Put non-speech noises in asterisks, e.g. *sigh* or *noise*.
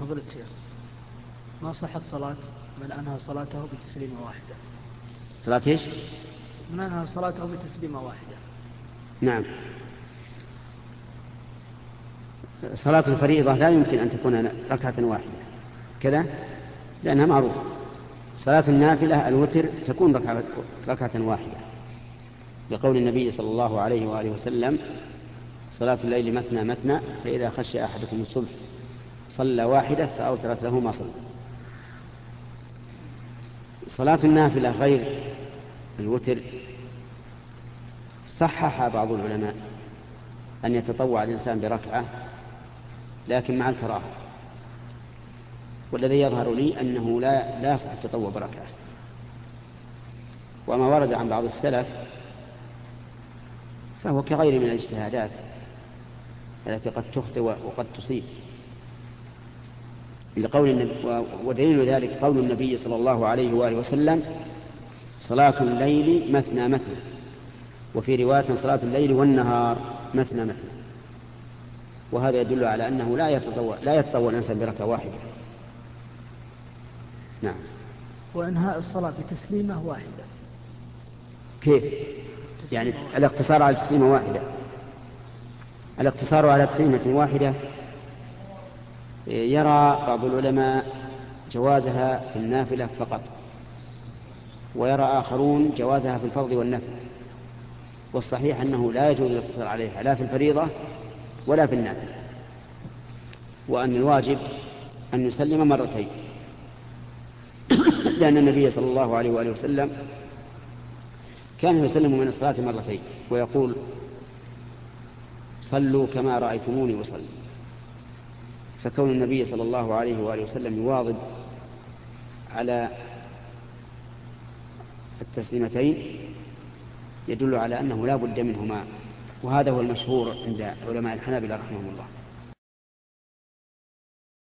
فضلت الشيخ ما صحت صلاة من أنهى صلاته بتسليمة واحدة؟ صلاة إيش؟ من أنهى صلاته بتسليمة واحدة. نعم. صلاة الفريضة لا يمكن أن تكون ركعة واحدة. كذا؟ لأنها معروفة. صلاة النافلة الوتر تكون ركعة, ركعة واحدة. لقول النبي صلى الله عليه وآله وسلم صلاة الليل مثنى مثنى فإذا خشي أحدكم الصبح صلى واحدة فأوترت له ما صلى. صلاة النافلة غير الوتر. صحح بعض العلماء أن يتطوع الإنسان بركعة لكن مع الكراهة. والذي يظهر لي أنه لا لا يصح التطوع بركعة. وما ورد عن بعض السلف فهو كغير من الاجتهادات التي قد تخطئ وقد تصيب. لقول النبي ودليل ذلك قول النبي صلى الله عليه وآله وسلم صلاة الليل مثنى مثنى وفي رواية صلاة الليل والنهار مثنى مثنى. وهذا يدل على أنه لا يتطوع لا يتطوع الإنسان بركعة واحدة. نعم. وإنهاء الصلاة بتسليمة واحدة. كيف؟ يعني الاقتصار على تسليمة واحدة. الاقتصار على تسليمة واحدة يرى بعض العلماء جوازها في النافلة فقط ويرى آخرون جوازها في الفرض والنفل. والصحيح أنه لا يجوز الاقتصار عليها لا في الفريضة ولا في النافلة. وأن الواجب أن يسلم مرتين. *coughs* لأن النبي صلى الله عليه وآله وسلم كان يسلم من الصلاة مرتين ويقول صلوا كما رأيتموني أصلي. فكون النبي صلى الله عليه وآله وسلم يواظب على التسليمتين يدل على أنه لا بد منهما وهذا هو المشهور عند علماء الحنابلة رحمهم الله.